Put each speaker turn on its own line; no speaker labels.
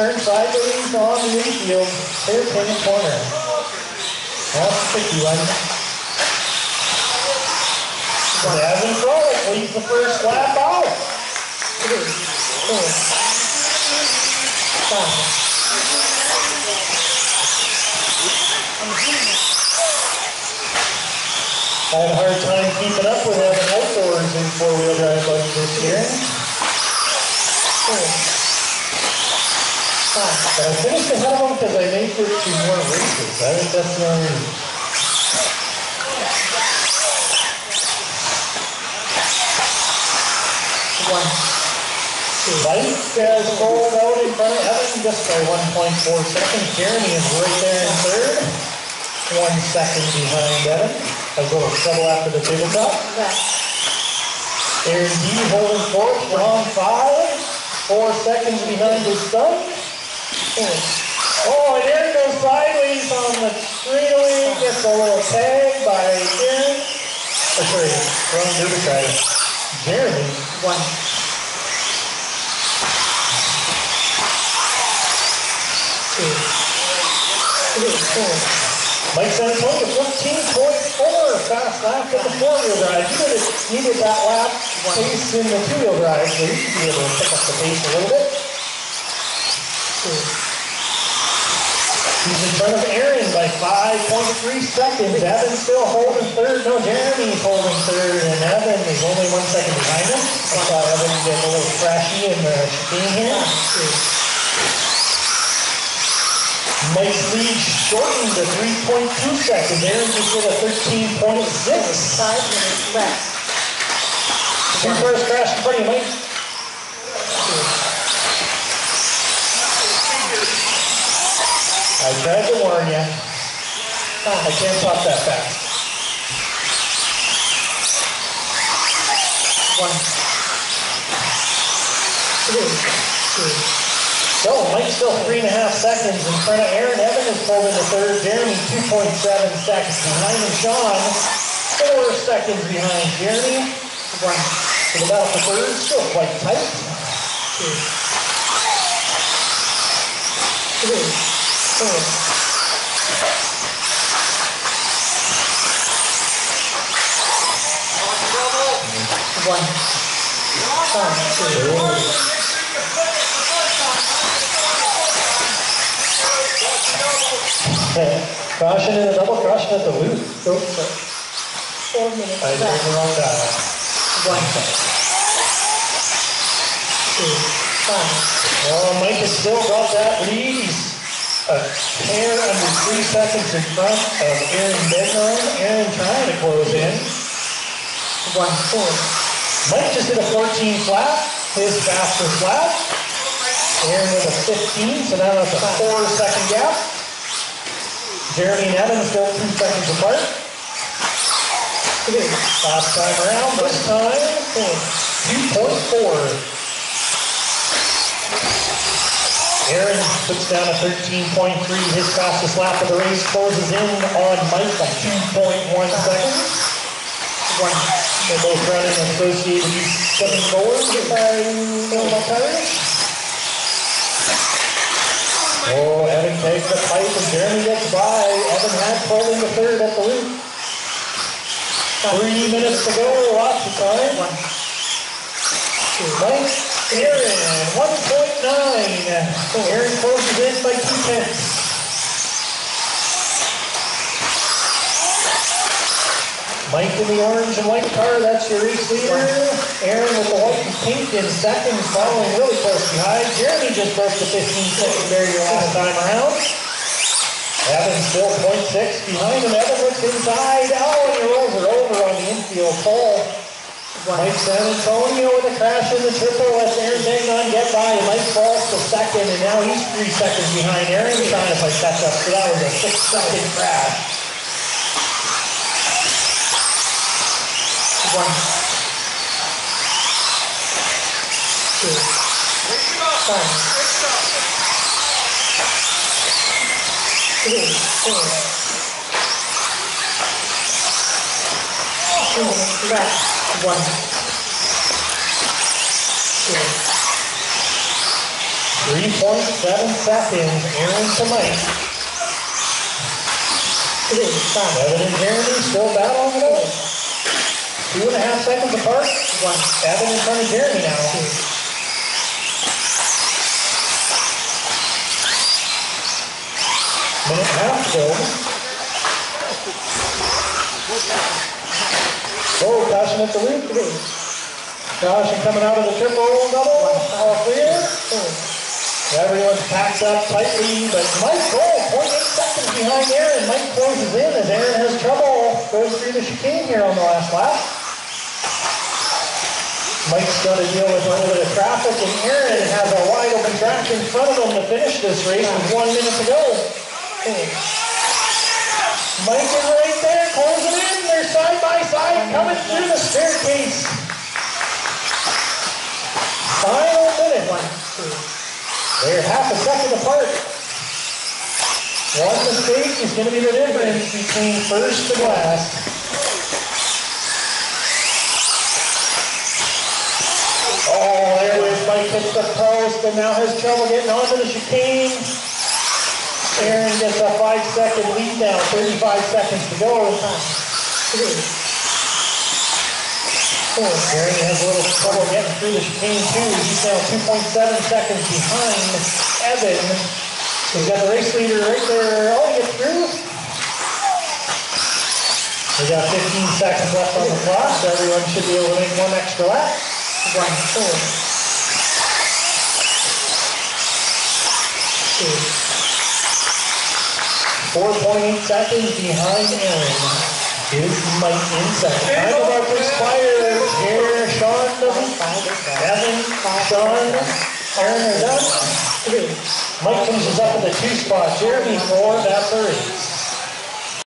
turn sideways on the infield, hairpin corner. That's a tricky one. Devin Frolick leads the first lap out. I had a hard time keeping up with having outdoors in four-wheel drive like this year.
Four.
But I finished ahead of them because I made for two more races. I think that's the only.
One,
Mike has rolled out in front of Evan just by 1.4 seconds. Jeremy is right there in third. One second behind Evan. A little trouble after the tabletop. Aaron D holding fourth, Ron five. Four seconds behind his son. Oh, and Aaron goes sideways on the straightaway. Gets a little tag by Aaron. Oh, sorry, wrong try. Jeremy.
one. Two, three, four,
Mike San Antonio, 14.4 fast lap in the four-wheel drive. He needed, needed that lap pace in the two-wheel drive, so he should be able to pick up the pace a little bit. He's in front of Aaron by 5.3 seconds. Evan's still holding third. No, Jeremy's holding third, and Evan is only one second behind him. I saw Evan get a little crashy in the chicane here. Mike's lead shortened to 3.2 seconds. Aaron just did a 13.6.
five minutes left.
Two cars crashed in front of Mike. I tried to warn you. I can't talk that fast.
One, two,
So Mike's still three and a half seconds in front of Aaron. Evan is pulled into third. Jeremy 2.7 seconds behind him. Sean four seconds behind Jeremy.
one,
So the third, still quite tight.
two, three, four, one, two,
Okay. Caution in the double, caution at the loop.
go. Four minutes
I turned the wrong dial.
One, two, five,
Well, Mike has still got that lead. He's a hair under three seconds in front of Aaron Bednar. Aaron trying to close in.
one, four,
Mike just did a 14 flat, his fastest flat. Aaron with a 15, so now that's a four second gap. Jeremy and Evan still two seconds apart. Last time around, this time,
four,
2.4. Aaron puts down a 13.3, his fastest lap of the race, closes in on Mike by 2.1 seconds.
one,
They're both running associated seven forward by Illinois tires. Oh, Evan takes the pipe and Jeremy gets by. Evan had pulled in the third at the loop. Three minutes to go, lots of time. Mike, Aaron, 1.9. Aaron closes in by two tenths. Mike in the orange and white car, that's your race leader. Aaron with the white and pink in second, following really close behind. Jeremy just broke the 15 second barrier last time around. Evan still 0.6 behind him. Evan looks inside. Oh, and he rolls her over on the infield pole. Mike San Antonio with a crash in the triple. Lets Aaron Magnon get by. Mike falls to second, and now he's three seconds behind Aaron, trying to play catch up. So that was a six second crash.
one, two, three, four, two minutes left. One, two,
Three point seven seconds, Aaron to Mike.
Three, five,
Evan and Jeremy still battling it out. Two and a half seconds apart.
one,
Evan in front of Jeremy now.
two,
Minute half to go. Oh, caution at the loop.
three,
Caution coming out of the triple double. All clear. Everyone packs up tightly, but Mike Cole, 0.8 seconds behind Aaron. Mike closes in as Aaron has trouble. Goes through the chicane here on the last lap. Mike's got to deal with a little bit of traffic, and Aaron has a wide open track in front of him to finish this race with one minute to go. Mike is right there, closing in. They're side by side, coming through the staircase. Final minute.
one, two,
They're half a second apart. One mistake is going to be the difference between first and last. Oh, there was Mike hits the post and now has trouble getting onto the chicane. Aaron gets a five second lead now, 35 seconds to go.
three, four,
Aaron has a little trouble getting through the chicane too. He's now 2.7 seconds behind Evan. He's got the race leader right there. Oh, he gets through. We got 15 seconds left on the clock, so everyone should be able to make one extra lap.
one, four, two,
4.8 seconds behind Aaron is Mike in second. Time about to expire. Here, Sean. Evan, Sean, Aaron done. Mike finishes up in the two spot. Jeremy four, that's the race.